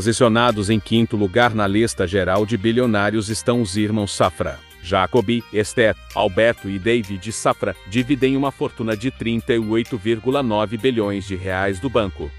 Posicionados em quinto lugar na lista geral de bilionários estão os irmãos Safra. Jacobi, Esther, Alberto e David Safra dividem uma fortuna de 38,9 bilhões de reais do banco.